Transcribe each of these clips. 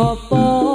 啊吧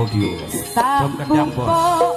audio. Bob Kendang Bos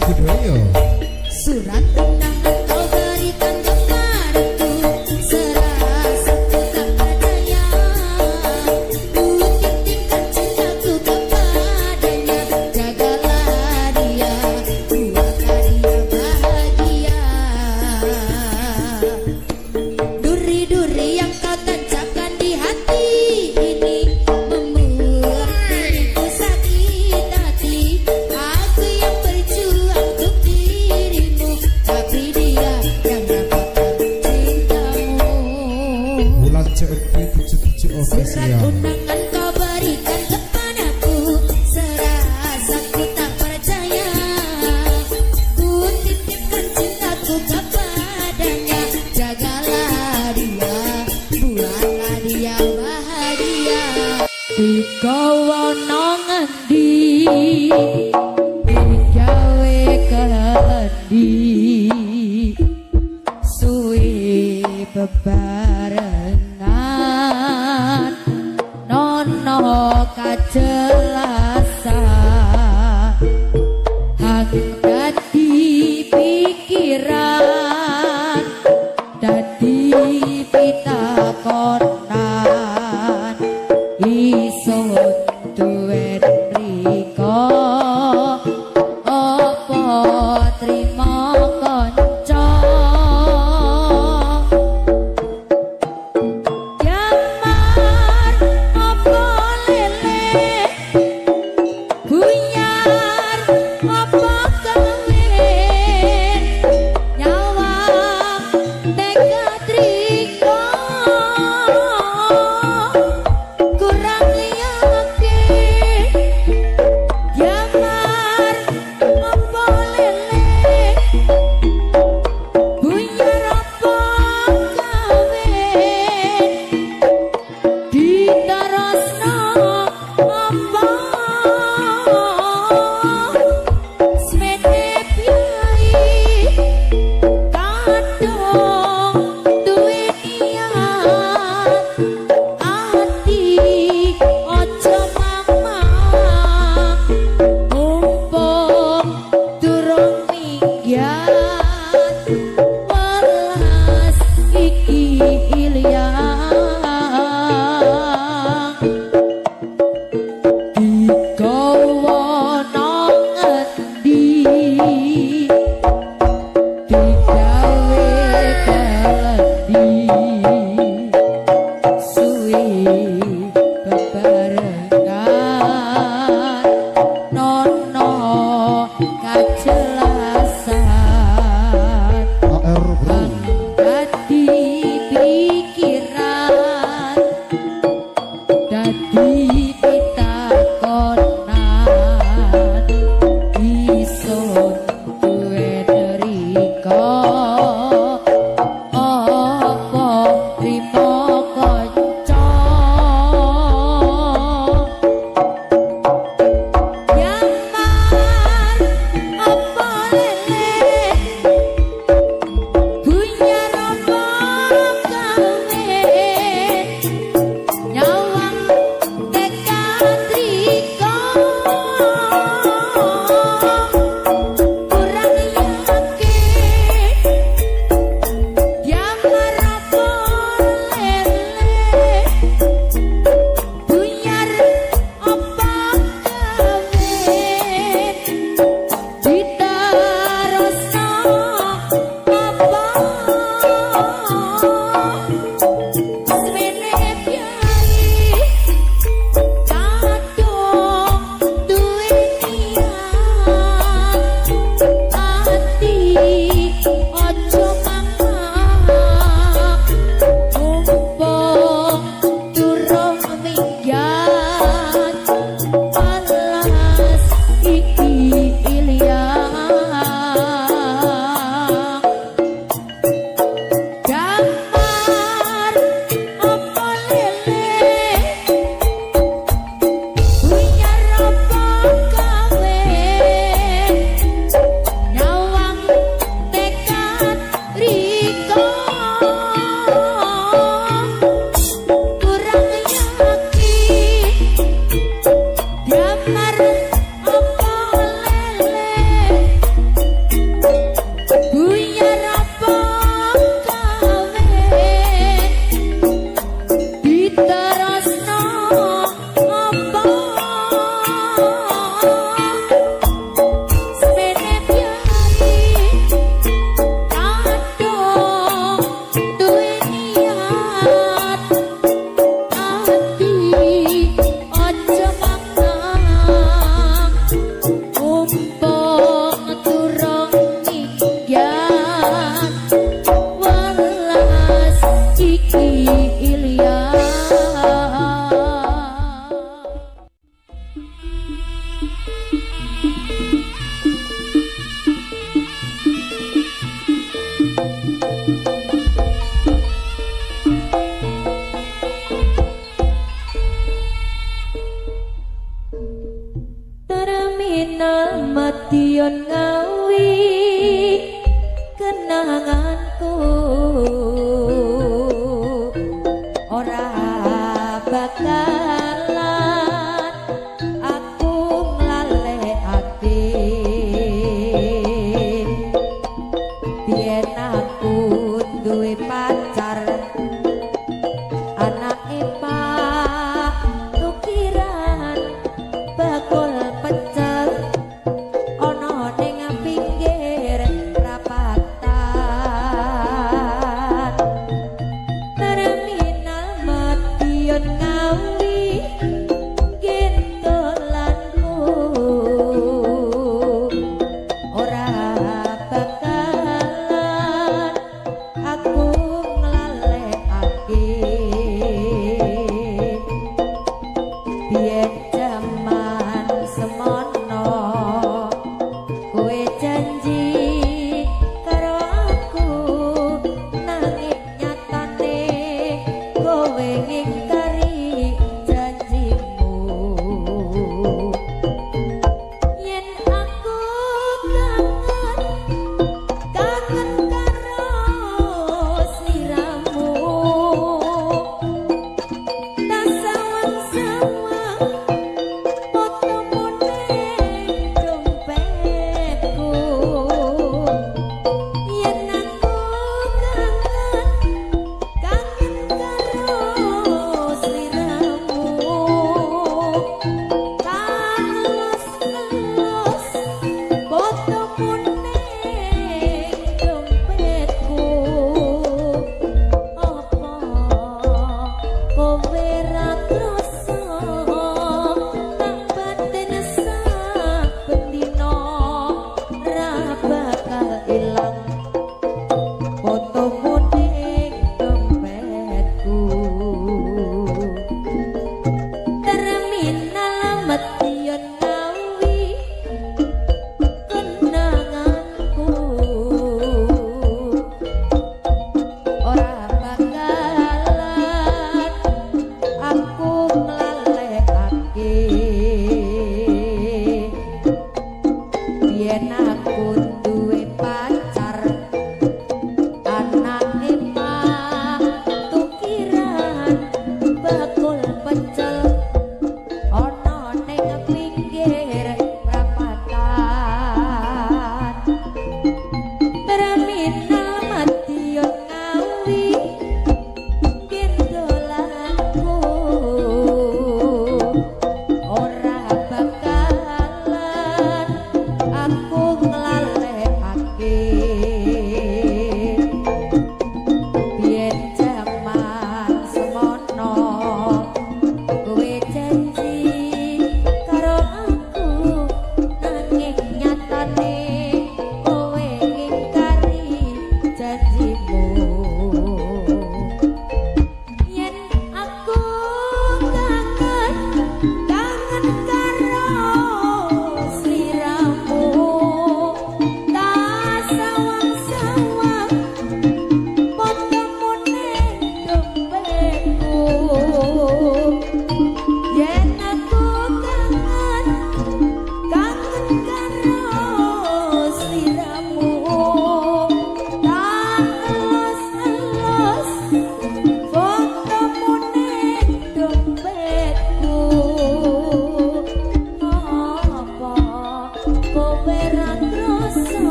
Good radio. Hey, hey, hey.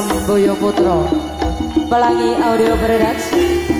Samboyo Putra Pelangi Audio Production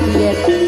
Việt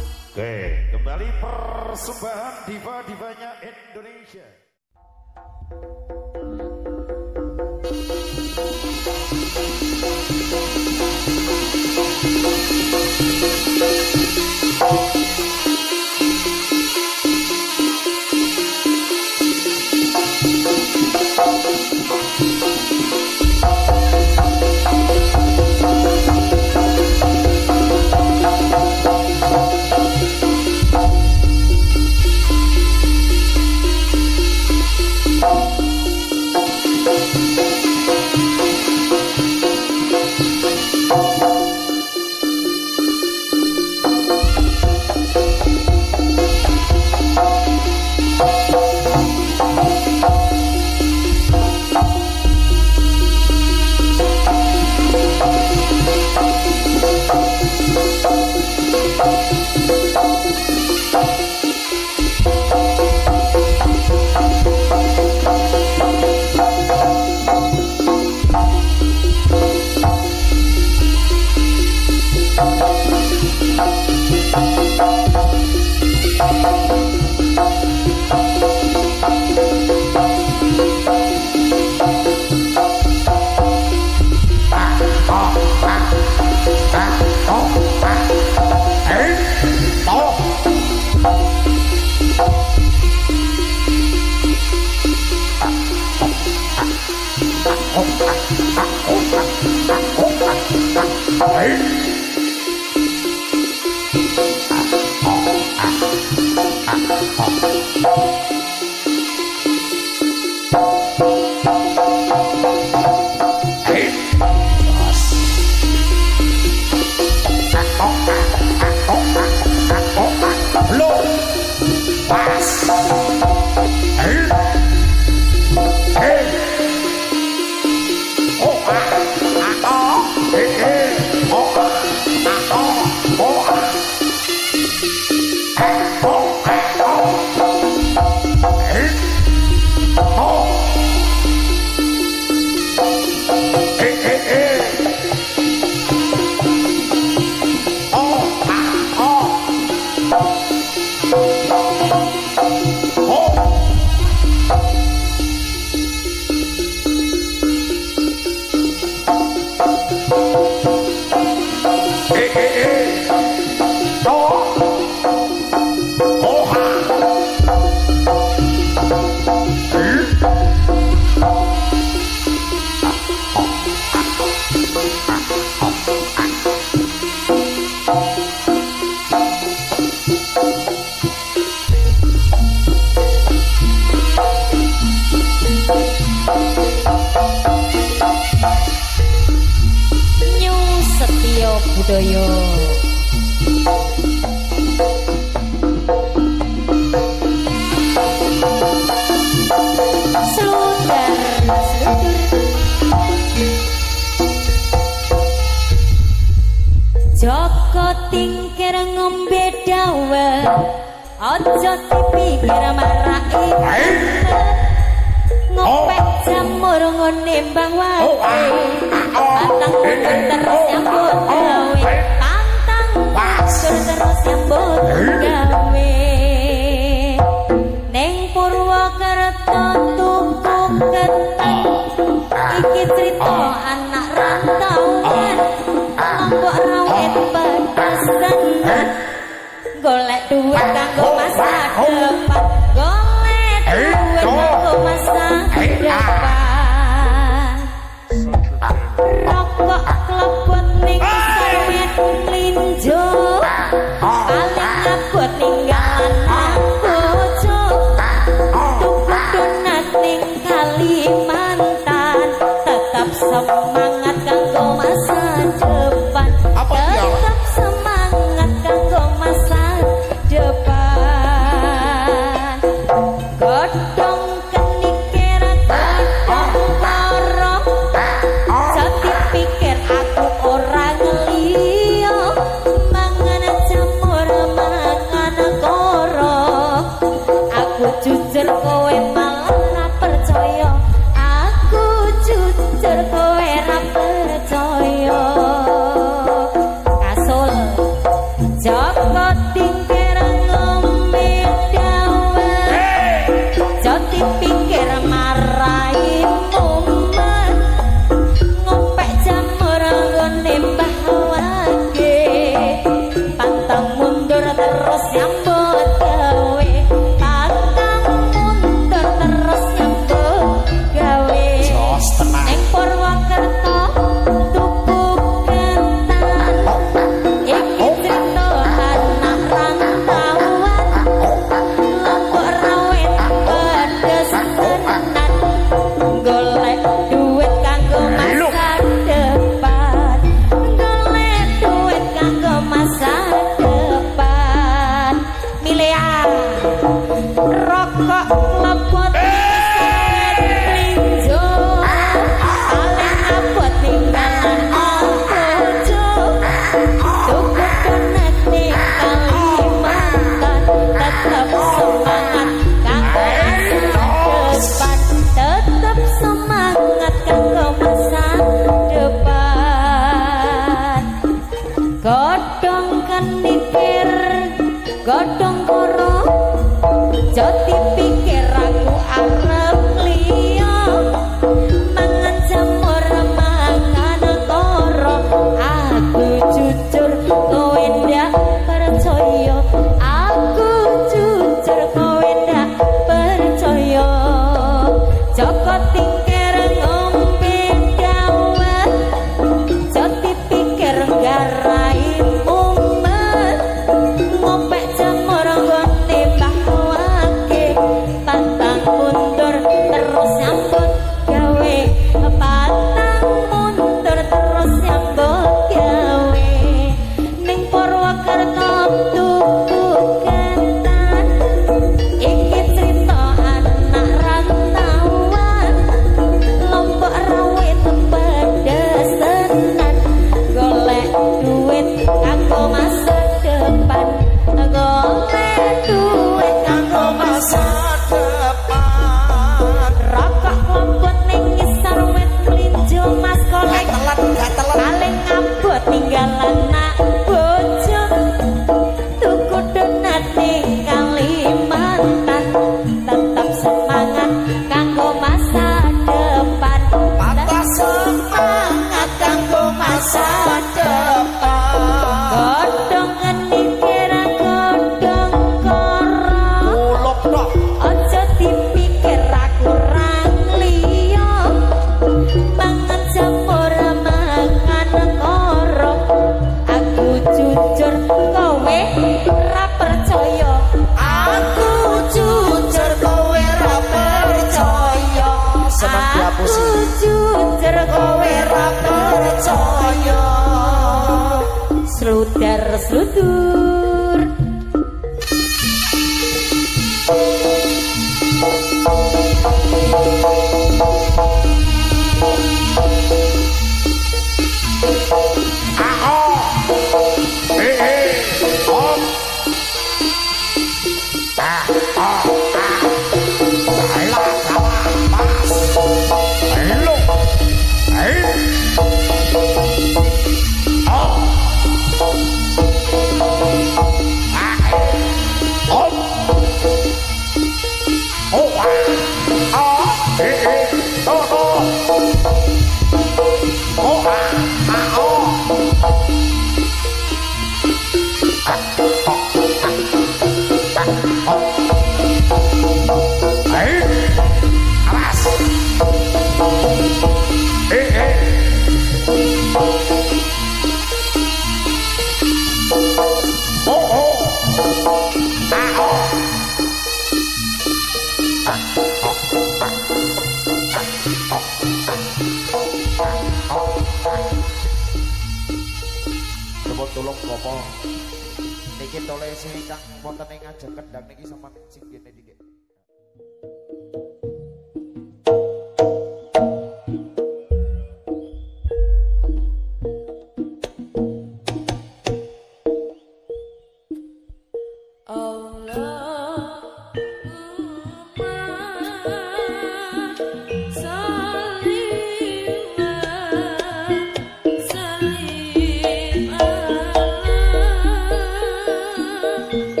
Thank you.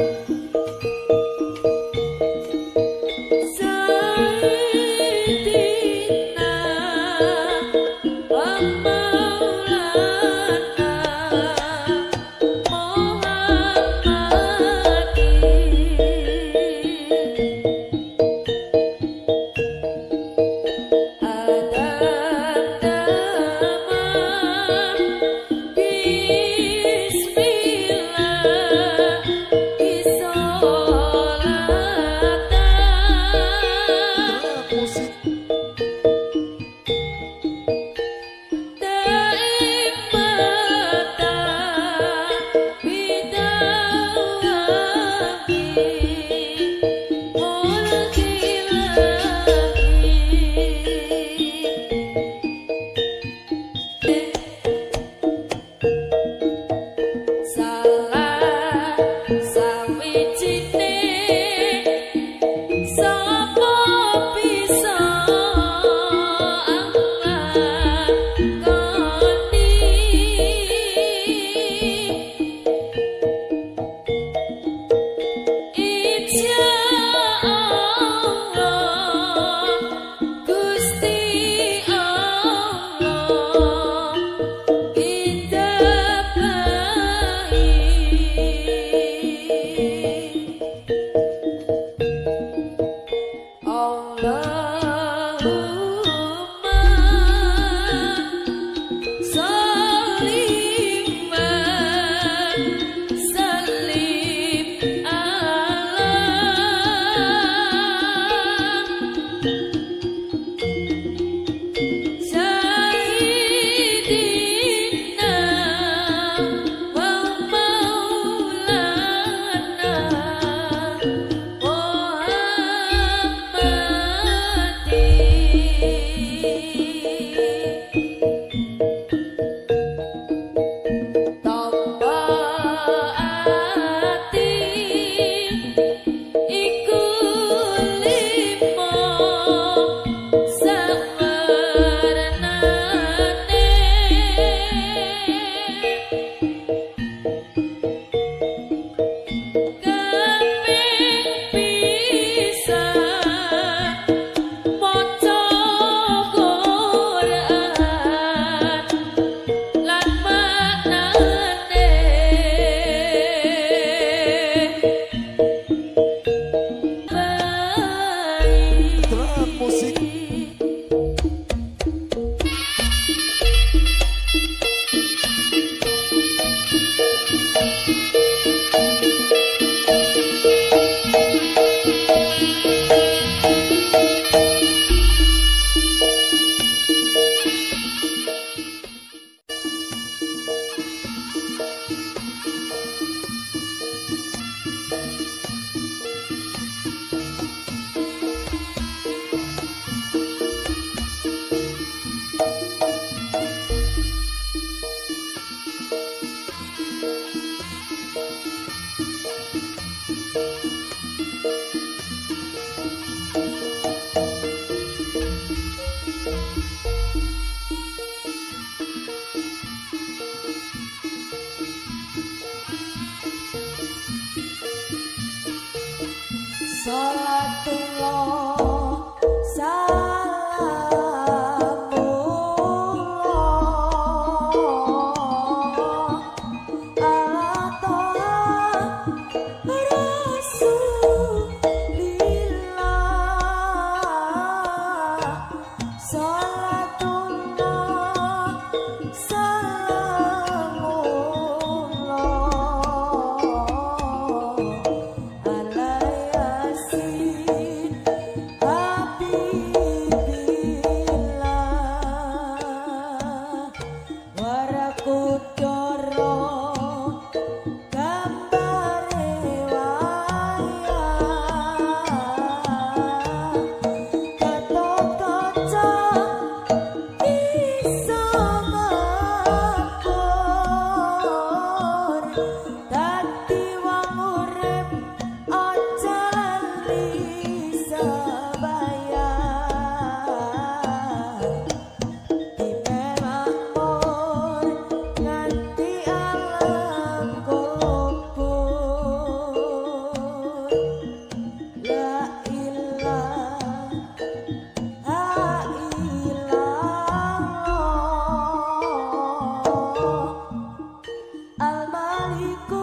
一个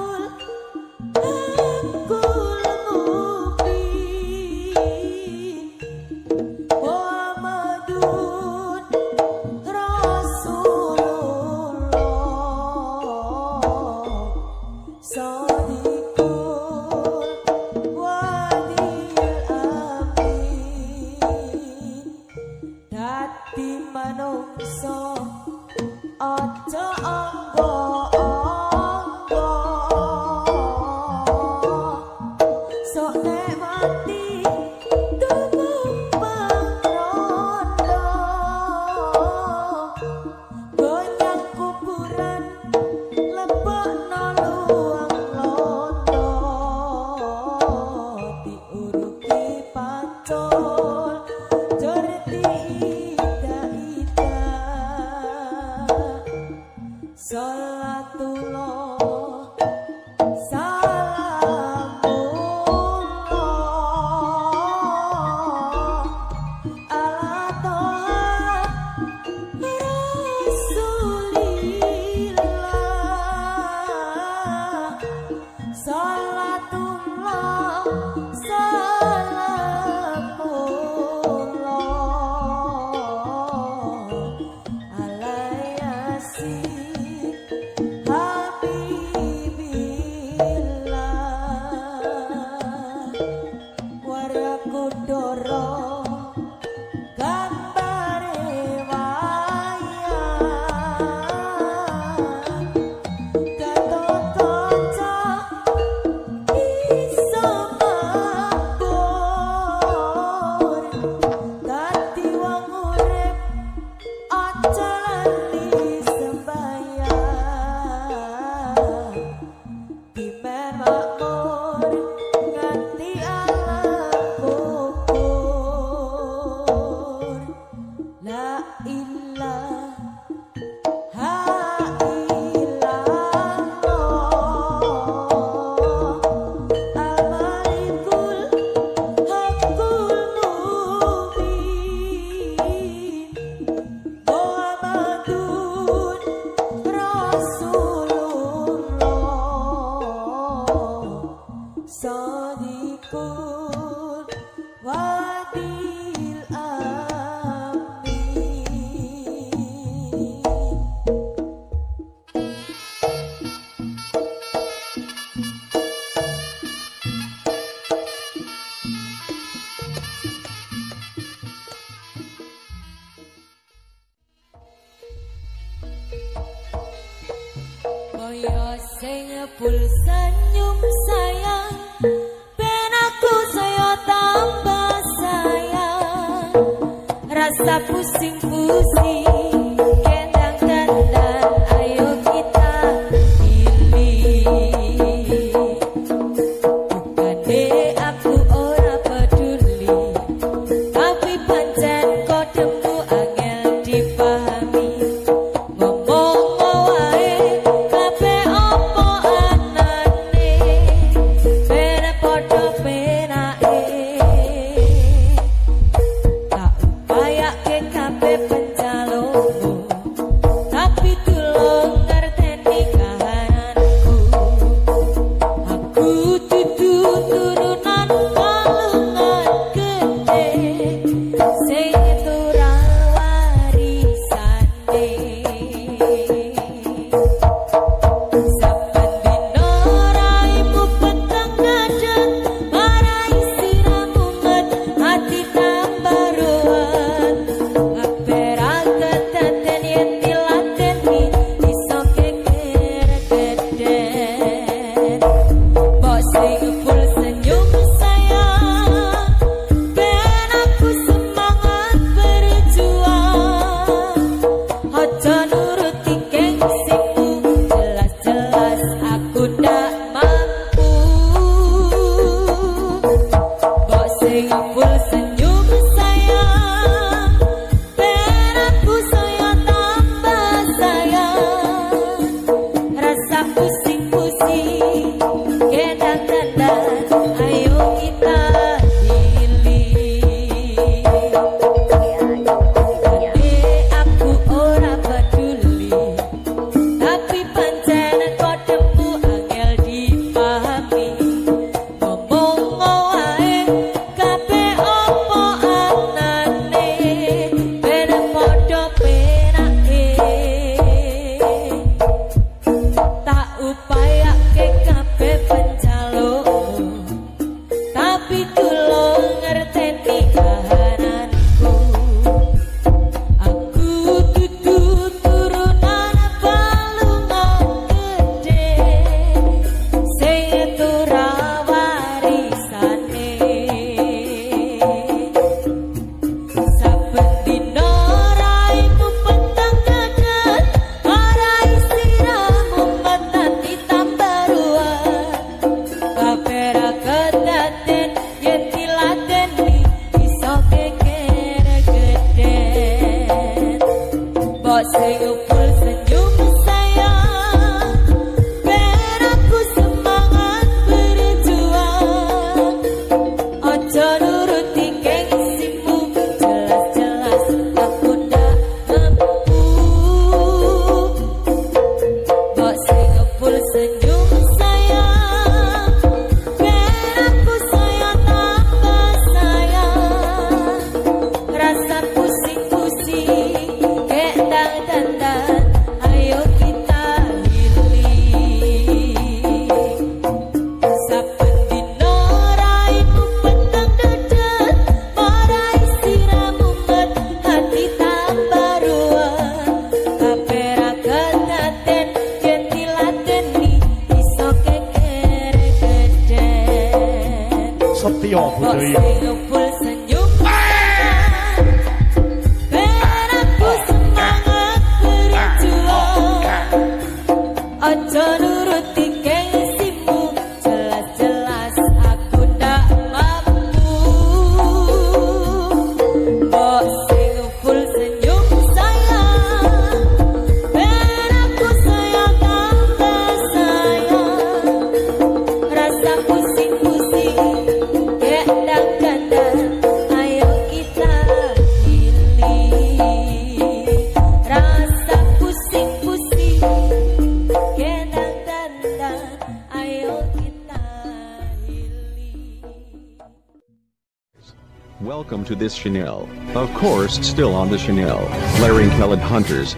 Chanel. Of course still on the Chanel, Lereng Kelud Hunters,